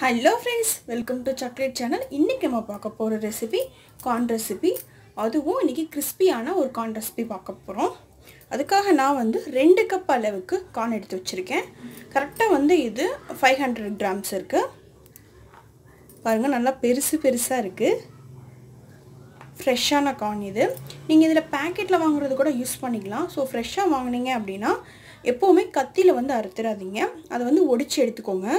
Hello friends welcome to chocolate channel இன்றைக்கி நம்ம பார்க்க போகிற ரெசிபி கார்ன் ரெசிபி அதுவும் இன்றைக்கி கிறிஸ்பியான ஒரு கார்ன் ரெசிபி பார்க்க போகிறோம் அதுக்காக நான் வந்து ரெண்டு கப் அளவுக்கு கார்ன் எடுத்து வச்சுருக்கேன். கரெக்டாக வந்து இது ஃபைவ் ஹண்ட்ரட் கிராம்ஸ் இருக்குது பாருங்கள் நல்லா பெருசு பெருசாக இருக்குது ஃப்ரெஷ்ஷான கார்ன் இது. நீங்கள் இதில் பேக்கெட்டில் வாங்குறது கூட யூஸ் பண்ணிக்கலாம். ஸோ ஃப்ரெஷ்ஷாக வாங்கினீங்க அப்படின்னா எப்போவுமே கத்தியில் வந்து அறுத்துடாதீங்க அதை வந்து ஒடிச்சு எடுத்துக்கோங்க.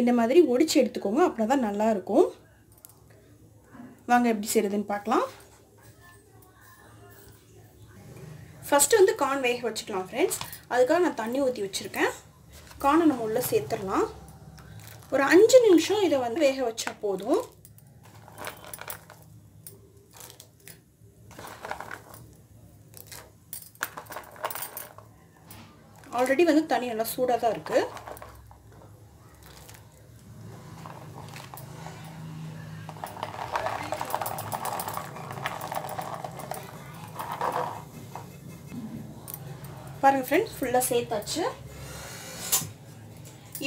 இந்த மாதிரி ஒடிச்சு எடுத்துக்கோங்க அப்படின்னா தான் நல்லாயிருக்கும். வாங்க எப்படி செய்கிறதுன்னு பார்க்கலாம். ஃபஸ்ட்டு வந்து கார்ன் வேக வச்சுக்கலாம் ஃப்ரெண்ட்ஸ் அதுக்காக நான் தண்ணி ஊற்றி வச்சுருக்கேன். கார்னை நம்ம உள்ளே சேர்த்துடலாம். ஒரு அஞ்சு நிமிஷம் இதை வந்து வேக வச்சா போதும். ஆல்ரெடி வந்து தண்ணி நல்லா சூடாக தான் இருக்குது பாருங்கள் ஃப்ரெண்ட்ஸ் ஃபுல்லாக சேர்த்தாச்சு.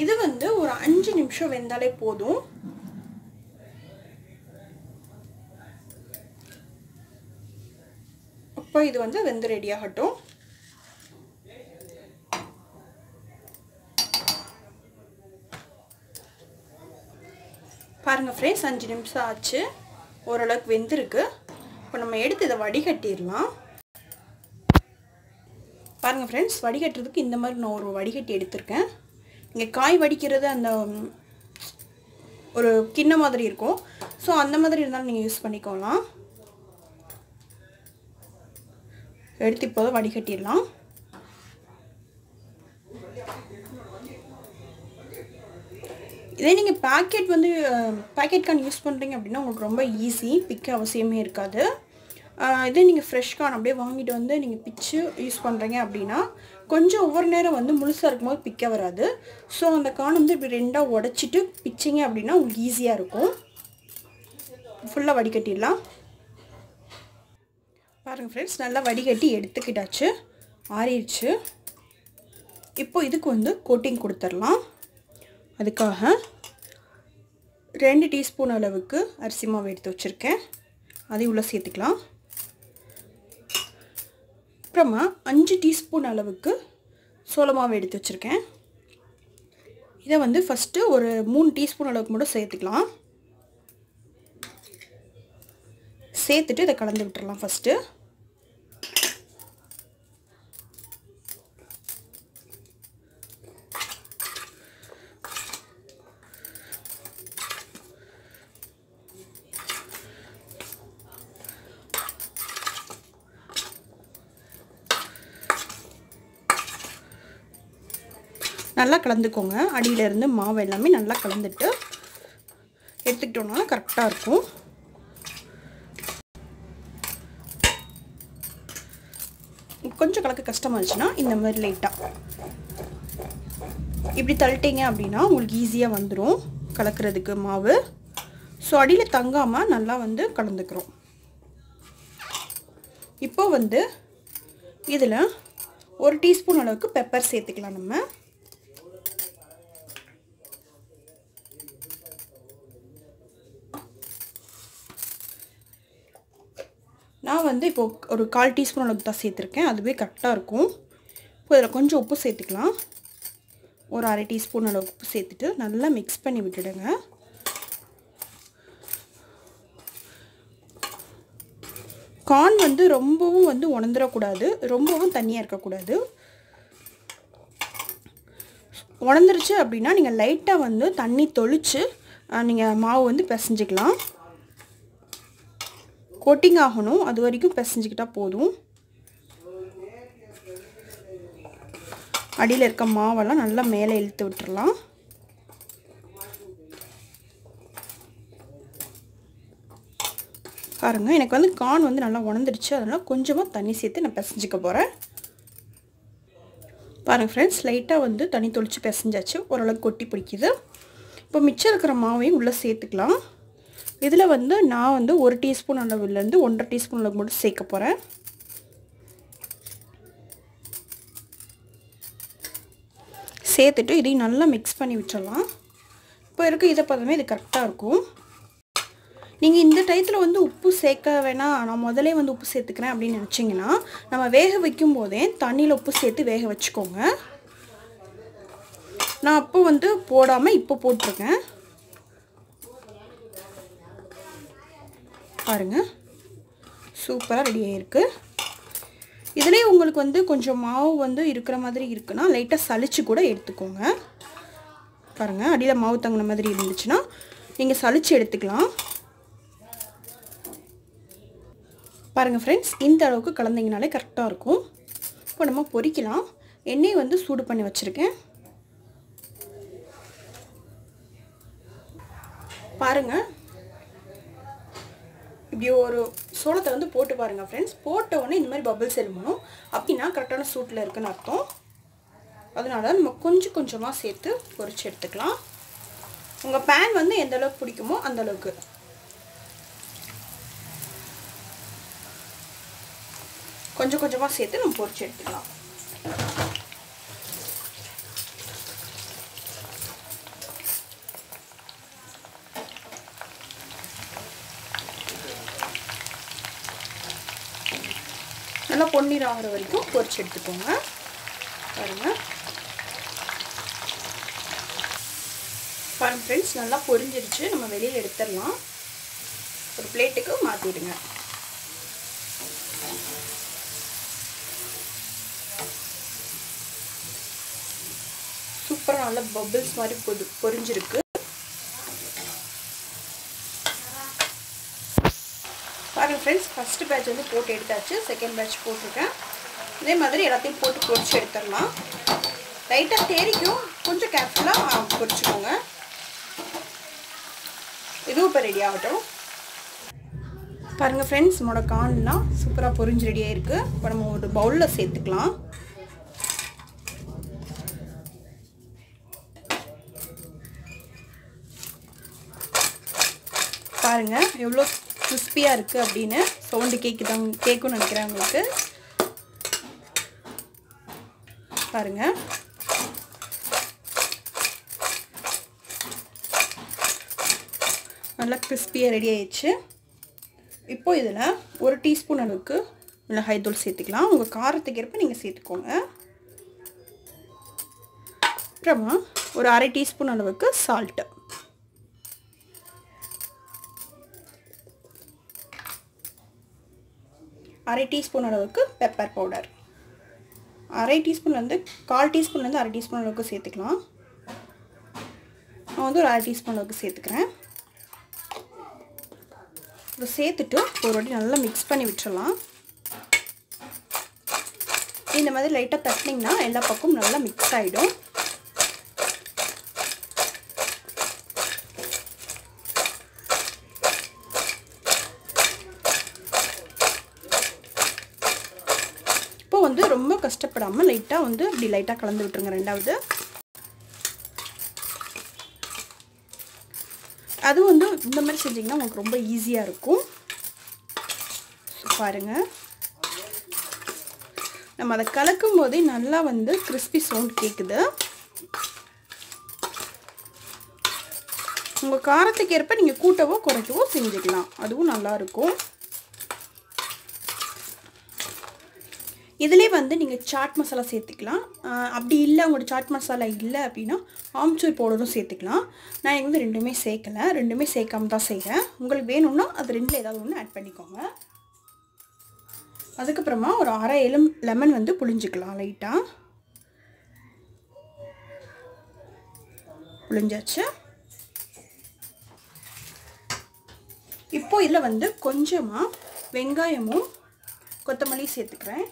இது வந்து ஒரு அஞ்சு நிமிஷம் வெந்தாலே போதும். அப்போ இது வந்து வெந்து ரெடியாகட்டும் பாருங்கள் ஃப்ரெண்ட்ஸ் அஞ்சு நிமிஷம் ஆச்சு. ஓரளவுக்கு வெந்திருக்கு. இப்போ நம்ம எடுத்து இதை வடிகட்டிடலாம். பாருங்கள் ஃப்ரெண்ட்ஸ் வடிகட்டுறதுக்கு இந்த மாதிரி நான் ஒரு வடிகட்டி எடுத்திருக்கேன். இங்கே காய் வடிக்கிறது அந்த ஒரு கிண்ண மாதிரி இருக்கும். ஸோ அந்த மாதிரி இருந்தாலும் நீங்கள் யூஸ் பண்ணிக்கோலாம். எடுத்து இப்போதான் வடிகட்டிடலாம். இதே நீங்கள் பேக்கெட் வந்து பேக்கெட் கான் யூஸ் பண்ணுறீங்க அப்படின்னா உங்களுக்கு ரொம்ப ஈஸி பிக்க அவசியமே இருக்காது. இதே நீங்கள் ஃப்ரெஷ் கார்ன் அப்படியே வாங்கிட்டு வந்து நீங்கள் பிச்சு யூஸ் பண்ணுறீங்க அப்படின்னா கொஞ்சம் ஒவ்வொரு நேரம் வந்து முழுசாக இருக்கும்போது பிக்க வராது. ஸோ அந்த கார்ன் வந்து இப்படி ரெண்டாக உடச்சிட்டு பிச்சிங்க அப்படின்னா உங்களுக்கு ஈஸியாக இருக்கும். ஃபுல்லாக வடிகட்டிடலாம். பாருங்கள் ஃப்ரெண்ட்ஸ் நல்லா வடிகட்டி எடுத்துக்கிட்டாச்சு. ஆறிடுச்சு. இப்போ இதுக்கு வந்து கோட்டிங் கொடுத்துடலாம். அதுக்காக ரெண்டு டீஸ்பூன் அளவுக்கு அரிசி மாவு எடுத்து வச்சுருக்கேன். அதையும் உள்ளே சேர்த்துக்கலாம். அப்புறமா அஞ்சு டீஸ்பூன் அளவுக்கு சோளமாவை எடுத்து வச்சுருக்கேன். இதை வந்து ஃபஸ்ட்டு ஒரு மூணு டீஸ்பூன் அளவுக்கு மட்டும் சேர்த்துக்கலாம். சேர்த்துட்டு இதை கலந்து விட்டுறலாம் ஃபஸ்ட்டு நல்லா கலந்துக்கோங்க. அடியிலேருந்து மாவு எல்லாமே நல்லா கலந்துட்டு எடுத்துக்கிட்டோம்னாலும் கரெக்டாக இருக்கும். கொஞ்சம் கலக்க கஷ்டமாக இருந்துச்சுன்னா இந்த மாதிரி லைட்டாக இப்படி தள்ளிட்டீங்க அப்படின்னா உங்களுக்கு ஈஸியாக வந்துடும் கலக்கிறதுக்கு மாவு. ஸோ அடியில் தங்காமல் நல்லா வந்து கலந்துக்கிறோம். இப்போ வந்து இதில் ஒரு டீஸ்பூன் அளவுக்கு பெப்பர் சேர்த்துக்கலாம் நம்ம. நான் வந்து இப்போது ஒரு கால் டீஸ்பூன் அளவுக்கு தான் சேர்த்துருக்கேன். அதுவே கரெக்டாக இருக்கும். இப்போ இதில் கொஞ்சம் உப்பு சேர்த்துக்கலாம். ஒரு அரை டீஸ்பூன் அளவுக்கு உப்பு சேர்த்துட்டு நல்லா மிக்ஸ் பண்ணி விட்டுடுங்க. கார்ன் வந்து ரொம்பவும் வந்து உணர்ந்துடக்கூடாது. ரொம்பவும் தண்ணியாக இருக்கக்கூடாது. உணர்ந்துருச்சு அப்படின்னா நீங்கள் லைட்டாக வந்து தண்ணி தொளித்து நீங்கள் மாவு வந்து பிசைஞ்சிக்கலாம். கோட்டிங் ஆகணும். அது வரைக்கும் பிசைஞ்சிக்கிட்டால் போதும். அடியில் இருக்க மாவெல்லாம் நல்லா மேலே இழுத்து விட்டுடலாம் பாருங்கள் எனக்கு வந்து கான் வந்து நல்லா உணர்ந்துடுச்சு அதனால் கொஞ்சமாக தண்ணி சேர்த்து நான் பிசைஞ்சிக்க போகிறேன் பாருங்கள் ஃப்ரெண்ட்ஸ் லைட்டாக வந்து தண்ணி தொளித்து பிசைஞ்சாச்சு. ஓரளவுக்கு கொட்டி பிடிக்குது. இப்போ மிச்சம் இருக்கிற மாவையும் உள்ளே சேர்த்துக்கலாம். இதில் வந்து நான் வந்து ஒரு டீஸ்பூன் அளவுலேருந்து ஒன்றரை டீஸ்பூன் அளவு மட்டும் சேர்க்க போகிறேன். சேர்த்துட்டு இதையும் நல்லா மிக்ஸ் பண்ணி விட்டுடலாம் இப்போ இப்போ இருக்க இதை பார்த்தோமே இது கரெக்டாக இருக்கும். நீங்கள் இந்த டயத்தில் வந்து உப்பு சேர்க்க வேணாம். நான் முதலே வந்து உப்பு சேர்த்துக்கிறேன் அப்படின்னு நினச்சிங்கன்னா நம்ம வேக வைக்கும் போதே தண்ணியில் உப்பு சேர்த்து வேக வச்சுக்கோங்க. நான் அப்போ வந்து போடாமல் இப்போ போட்டிருக்கேன். பாருங்கள் சூப்பராக ரெடி ஆகிருக்கு இதுலேயே உங்களுக்கு வந்து கொஞ்சம் மாவு வந்து இருக்கிற மாதிரி இருக்குன்னா லைட்டாக சளிச்சு கூட எடுத்துக்கோங்க. பாருங்கள் அடியில் மாவு தங்கின மாதிரி இருந்துச்சுன்னா நீங்கள் சளிச்சு எடுத்துக்கலாம். பாருங்கள் ஃப்ரெண்ட்ஸ் இந்த அளவுக்கு கலந்திங்கனாலே கரெக்டாக இருக்கும். இப்போ நம்ம பொறிக்கலாம். எண்ணெய் வந்து சூடு பண்ணி வச்சுருக்கேன். பாருங்கள் இப்படி ஒரு சோளத்தை வந்து போட்டு பாருங்கள் ஃப்ரெண்ட்ஸ் போட்ட உடனே இந்த மாதிரி பபிள்ஸ் எழுமணும் அப்படின்னா கரெக்டான சூட்டில் இருக்குன்னு அர்த்தம். அதனால நம்ம கொஞ்சம் கொஞ்சமாக சேர்த்து பொறிச்சு எடுத்துக்கலாம். உங்கள் பேன் வந்து எந்த அளவுக்கு பிடிக்குமோ அந்தளவுக்கு கொஞ்சம் கொஞ்சமாக சேர்த்து நம்ம பொறிச்சு எடுத்துக்கலாம். நல்லா பொன்னீர் ஆகிற வரைக்கும் பொரிச்சு எடுத்துக்கோங்க. பாருங்க. பாருங்க ஃப்ரெண்ட்ஸ் நல்லா பொரிஞ்சிருச்சு. நம்ம வெளியில் எடுத்துடலாம். ஒரு பிளேட்டுக்கு மாற்றிடுங்க சூப்பராக நல்ல பபிள்ஸ் மாதிரி பொது பொரிஞ்சிருக்கு. ஃப்ரெண்ட்ஸ் ஃபஸ்ட்டு பேட்ச் வந்து போட்டு எடுத்தாச்சு. செகண்ட் பேட்ச் போட்டிருக்கேன். இதே மாதிரி எல்லாத்தையும் போட்டு பொரிச்சு எடுத்துடலாம். லைட்டாக தேரிக்கும் கொஞ்சம் கேர்ஃபுல்லாக பொறிச்சுக்கோங்க. இதுவும் இப்போ ரெடி ஆகட்டும். பாருங்கள் ஃப்ரெண்ட்ஸ் நம்மளோட கான்லாம் சூப்பராக பொறிஞ்சு ரெடியாக இருக்குது இப்போ நம்ம ஒரு பவுலில் சேர்த்துக்கலாம். பாருங்கள் எவ்வளோ கிறிஸ்பியாக இருக்குது அப்படின்னு சவுண்டு கேட்குதாங்க கேட்கும்னு நினைக்கிறேன் உங்களுக்கு. பாருங்கள் நல்லா கிறிஸ்பியாக ரெடி ஆயிடுச்சு. இப்போ இதில் ஒரு டீஸ்பூன் அளவுக்கு மிளகாய் தூள் சேர்த்துக்கலாம். உங்கள் காரத்துக்கு ஏற்ப நீங்கள் சேர்த்துக்கோங்க. அப்புறமா ஒரு அரை டீஸ்பூன் அளவுக்கு சால்ட்டு அரை டீஸ்பூன் அளவுக்கு பெப்பர் பவுடர் அரை டீஸ்பூன்லேருந்து கால் டீஸ்பூன்லேருந்து அரை டீஸ்பூன் அளவுக்கு சேர்த்துக்கலாம். நான் வந்து ஒரு அரை டீஸ்பூன் அளவுக்கு சேர்த்துக்கிறேன். இதை சேர்த்துட்டு ஒரு வாட்டி நல்லா மிக்ஸ் பண்ணி விட்டுடலாம் இந்த மாதிரி லைட்டாக தட்டினிங்கன்னா எல்லா பக்கமும் நல்லா மிக்ஸ் ஆகிடும் இப்போ வந்து ரொம்ப கஷ்டப்படாமல் லைட்டாக வந்து இப்படி லைட்டாக கலந்து விட்டுருங்க ரெண்டாவது. அது வந்து இந்த மாதிரி செஞ்சிங்கன்னா உங்களுக்கு ரொம்ப ஈஸியாக இருக்கும். பாருங்கள் நம்ம அதை கலக்கும் போதே நல்லா வந்து கிறிஸ்பி சவுண்ட் கேட்குது உங்கள் காரத்துக்கு ஏற்ப நீங்கள் கூட்டவோ குறைக்கவோ செஞ்சுக்கலாம். அதுவும் நல்லாயிருக்கும் இதிலே வந்து நீங்கள் சாட் மசாலா சேர்த்துக்கலாம். அப்படி இல்லை உங்களோட சாட் மசாலா இல்லை அப்படின்னா ஆம்ச்சூர் பவுடரும் சேர்த்துக்கலாம். நான் இங்கே வந்து ரெண்டுமே சேர்க்கலை. ரெண்டுமே சேர்க்காம தான் செய்கிறேன் உங்களுக்கு வேணும்னா அது ரெண்டில் ஏதாவது ஒன்று ஆட் பண்ணிக்கோங்க. அதுக்கப்புறமா ஒரு அரை எலும் லெமன் வந்து புளிஞ்சிக்கலாம் லைட்டாக புளிஞ்சாச்சு இப்போது இதில் வந்து கொஞ்சமாக வெங்காயமும் கொத்தமல்லி சேர்த்துக்கிறேன்.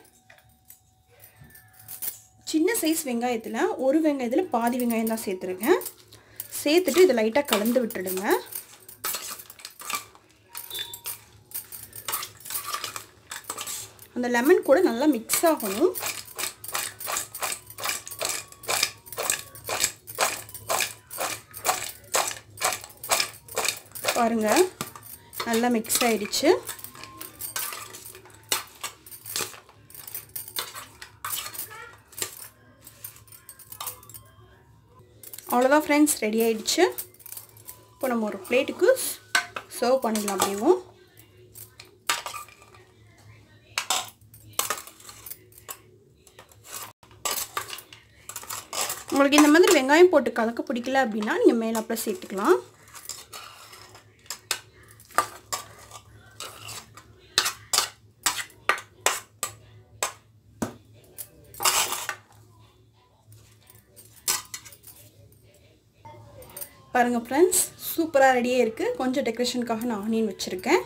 சின்ன சைஸ் வெங்காயத்தில் ஒரு வெங்காயத்தில் பாதி வெங்காயம் தான் சேர்த்துருக்கேன். சேர்த்துட்டு இதை லைட்டாக கலந்து விட்டுடுங்க. அந்த லெமன் கூட நல்லா மிக்ஸ் ஆகணும். பாருங்கள் நல்லா மிக்ஸ் ஆயிடுச்சு. அவ்வளோதான் ஃப்ரெண்ட்ஸ் ரெடி ஆகிடுச்சு இப்போ நம்ம ஒரு பிளேட்டுக்கு சர்வ் பண்ணிடலாம் அப்படியும் உங்களுக்கு இந்த மாதிரி வெங்காயம் போட்டு கலக்க பிடிக்கல அப்படின்னா நீங்கள் மேலே அப்புறம் சேர்த்துக்கலாம். பாருங்கள் ஃப்ரெண்ட்ஸ் சூப்பராக ரெடியாக இருக்குது கொஞ்சம் டெக்கரேஷனுக்காக நான் ஆனியன் வச்சுருக்கேன்.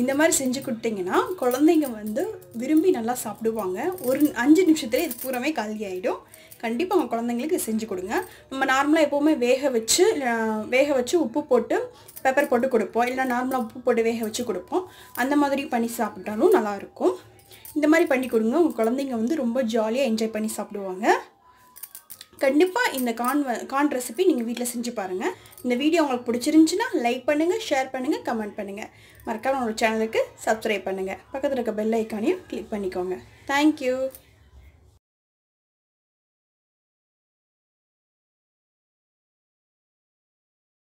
இந்த மாதிரி செஞ்சு கொடுத்தீங்கன்னா குழந்தைங்க வந்து விரும்பி நல்லா சாப்பிடுவாங்க. ஒரு அஞ்சு நிமிஷத்துலேயே இது பூராமே காலி ஆகிடும் கண்டிப்பாக அவங்க குழந்தைங்களுக்கு செஞ்சு கொடுங்க. நம்ம நார்மலாக எப்போவுமே வேக வச்சு வேக வச்சு உப்பு போட்டு பெப்பர் போட்டு கொடுப்போம். இல்லை நார்மலாக உப்பு போட்டு வேக வச்சு கொடுப்போம். அந்த மாதிரி பண்ணி சாப்பிட்டாலும் நல்லாயிருக்கும் இந்த மாதிரி பண்ணி கொடுங்க. உங்கள் குழந்தைங்க வந்து ரொம்ப ஜாலியாக என்ஜாய் பண்ணி சாப்பிடுவாங்க. கண்டிப்பாக இந்த கான் கான் ரெசிபி நீங்கள் வீட்டில் செஞ்சு பாருங்கள் இந்த வீடியோ உங்களுக்கு பிடிச்சிருந்துச்சின்னா லைக் பண்ணுங்கள் ஷேர் பண்ணுங்கள் கமெண்ட் பண்ணுங்கள் மறக்காம உங்களோட சேனலுக்கு சப்ஸ்கிரைப் பண்ணுங்கள் பக்கத்தில் இருக்க பெல் ஐக்கானையும் கிளிக் பண்ணிக்கோங்க. தேங்க்யூ